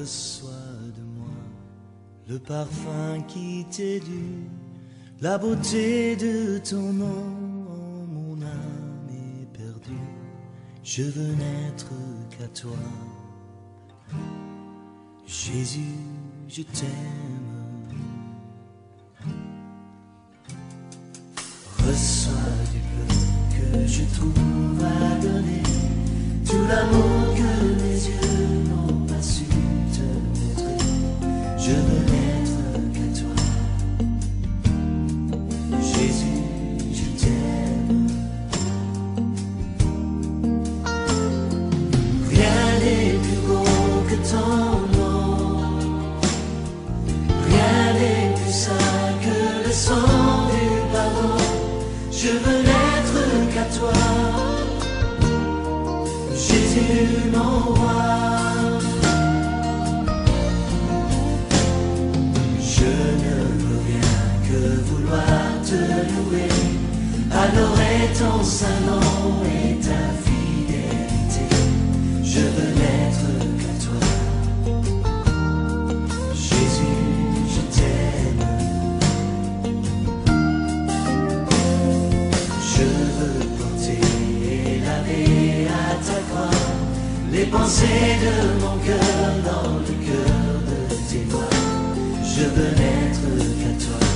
Reçois de moi le parfum qui t'est dû, la beauté de ton nom, oh, mon âme est perdue. Je veux n'être qu'à toi. Jésus, je t'aime. Reçois du bleu que je trouve à donner, tout l'amour. je veux n'être qu'à toi, Jésus mon roi. Je ne veux rien que vouloir te louer, adorer ton saint nom et ta fidélité. les pensées de mon cœur dans le cœur de tes voix. Je veux n'être qu'à toi.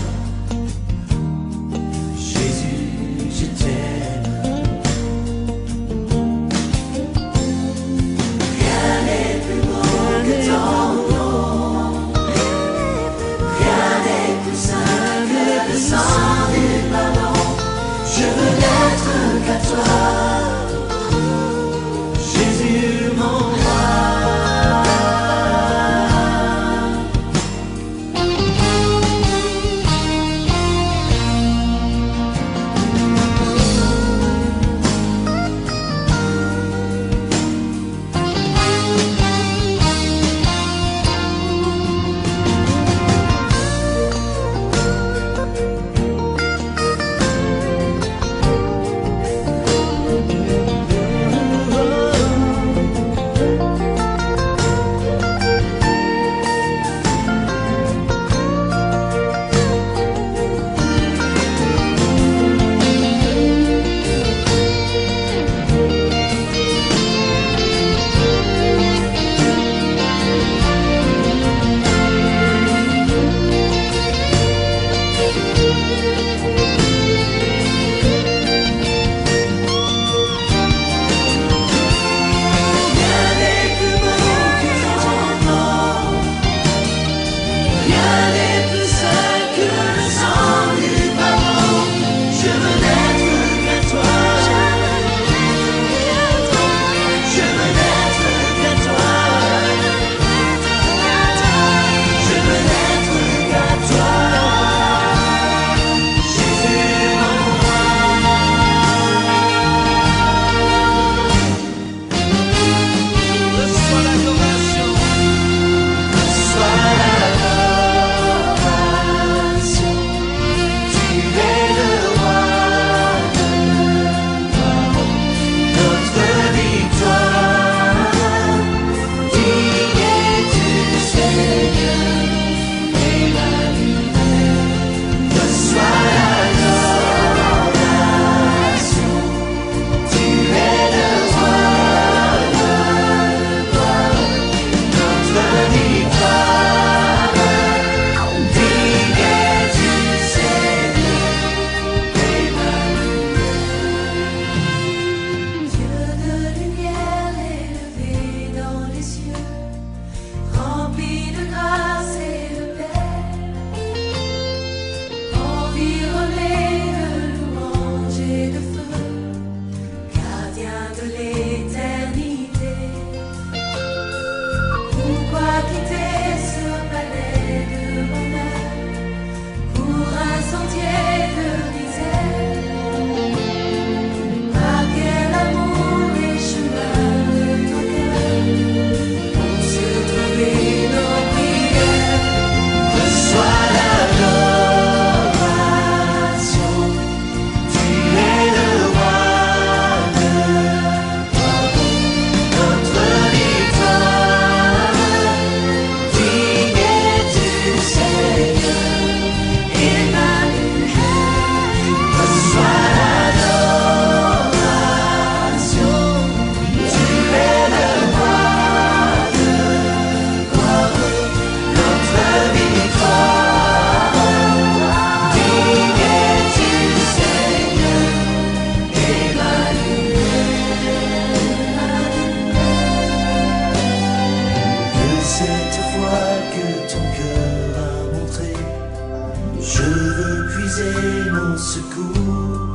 Secours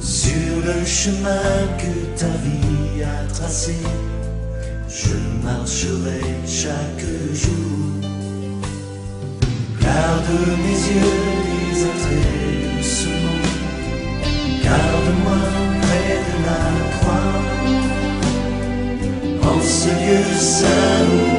sur le chemin que ta vie a tracé. Je marcherai chaque jour. Garde mes yeux les attraits de ce. Garde-moi près de la croix. En ce lieu saint